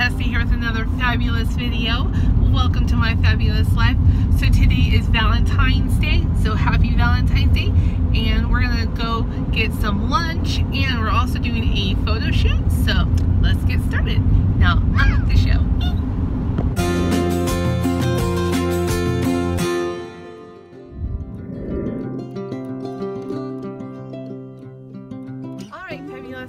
Tessa here with another fabulous video. Welcome to my fabulous life. So today is Valentine's Day, so happy Valentine's Day. And we're gonna go get some lunch and we're also doing a photo shoot. So let's get started. Now, on with the show.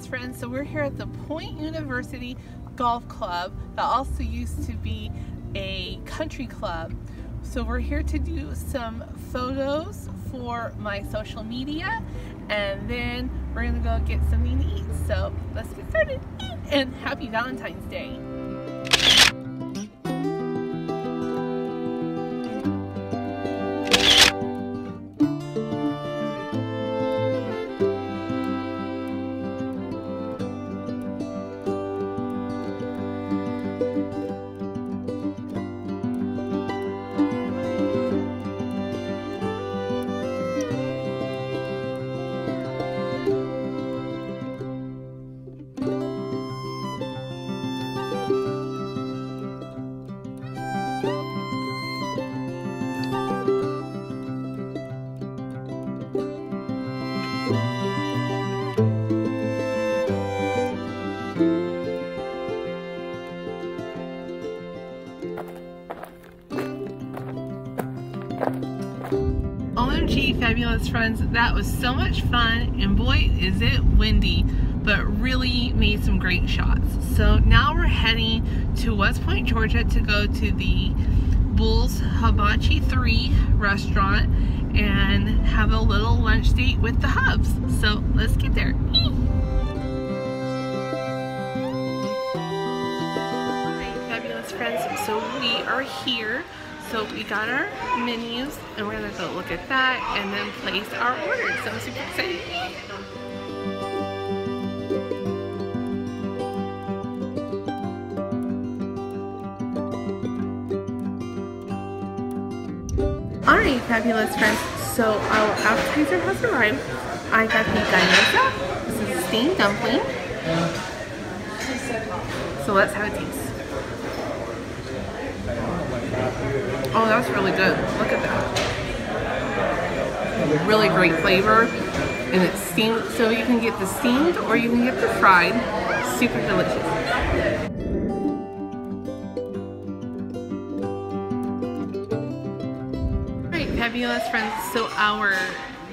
Friends, so we're here at the Point University Golf Club that also used to be a country club. So we're here to do some photos for my social media and then we're gonna go get something to eat. So let's get started and happy Valentine's Day. OMG fabulous friends that was so much fun and boy is it windy but really made some great shots. So now we're heading to West Point Georgia to go to the Bulls Hibachi 3 restaurant and have a little lunch date with the hubs. So let's get there. Fabulous friends so we are here so we got our menus and we're gonna go look at that and then place our orders. So I'm super excited. Alright, fabulous friends. So our appetizer has arrived. I got the gyoza. This is steamed dumpling. So let's have a taste. Oh, that's really good. Look at that. Really great flavor. And it's steamed, so you can get the steamed or you can get the fried. Super delicious. Fabulous friends. So our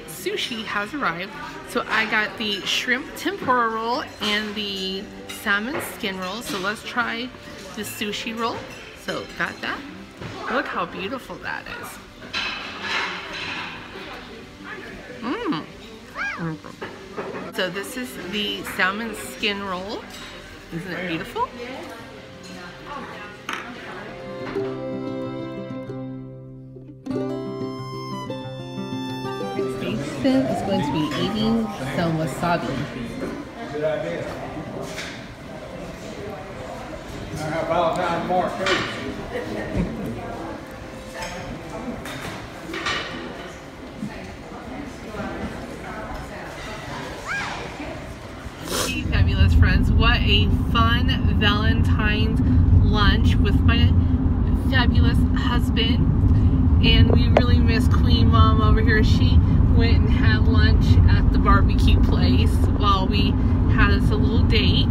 sushi has arrived. So I got the shrimp tempura roll and the salmon skin roll. So let's try the sushi roll. So got that. Look how beautiful that is. Mmm. So this is the salmon skin roll. Isn't it beautiful? Jason is going to be eating some wasabi. I have Valentine Mark Hey, fabulous friends. What a fun Valentine's lunch with my fabulous husband. And we really miss Queen Mom over here. She went and had lunch at the barbecue place while we had us a little date.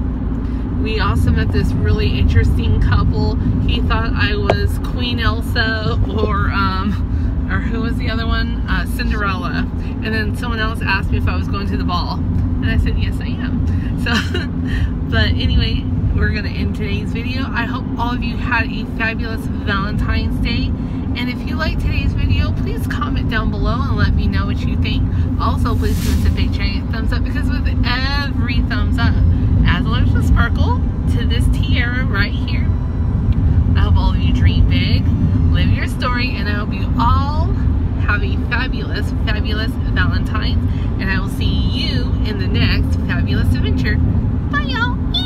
We also met this really interesting couple. He thought I was Queen Elsa or um, or who was the other one? Uh, Cinderella. And then someone else asked me if I was going to the ball. And I said, yes, I am. So, but anyway, we're going to end today's video. I hope all of you had a fabulous Valentine's Day. And if you like today's video, please comment down below and let me know what you think. Also, please give us a big giant thumbs up because with every thumbs up, adds a little sparkle to this tiara right here. I hope all of you dream big, live your story, and I hope you all have a fabulous, fabulous And I will see you in the next fabulous adventure. Bye, y'all.